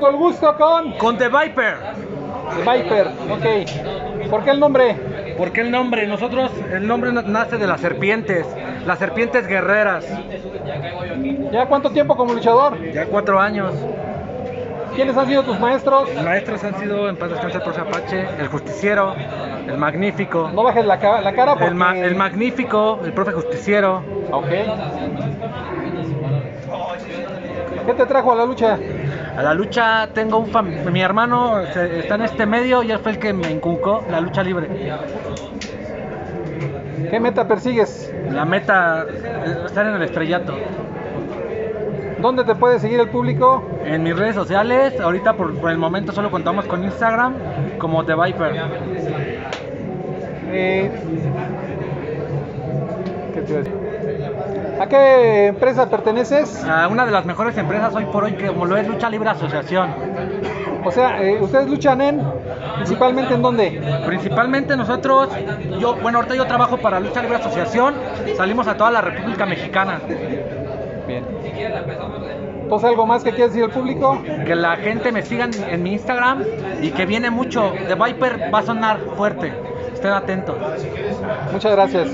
tengo el gusto con Con The Viper. Viper. Ok. ¿Por qué el nombre? ¿Por qué el nombre? Nosotros, el nombre na- nace de las serpientes, las serpientes guerreras. ¿Ya cuánto tiempo como luchador? Ya cuatro años. ¿Quiénes han sido tus maestros? Los maestros han sido, en paz descanse el profe Apache, el justiciero, el magnífico, No bajes la, ca- la cara porque... el, ma- el magnífico, el profe justiciero. Ok. ¿Qué te trajo a la lucha? A la lucha tengo un fam- mi hermano se- está en este medio y él fue el que me inculcó la lucha libre. ¿Qué meta persigues? La meta es estar en el estrellato. ¿Dónde te puede seguir el público? En mis redes sociales, ahorita por, por el momento solo contamos con Instagram como The Viper. Eh, ¿qué te a qué empresa perteneces? A una de las mejores empresas hoy por hoy que como lo es Lucha Libre Asociación. O sea, eh, ¿ustedes luchan en? ¿Principalmente en dónde? Principalmente nosotros, yo, bueno, ahorita yo trabajo para Lucha Libre Asociación, salimos a toda la República Mexicana. Bien. Entonces, ¿algo más que quieras decir al público? Que la gente me siga en, en mi Instagram y que viene mucho. The Viper va a sonar fuerte. Estén atentos. Muchas gracias.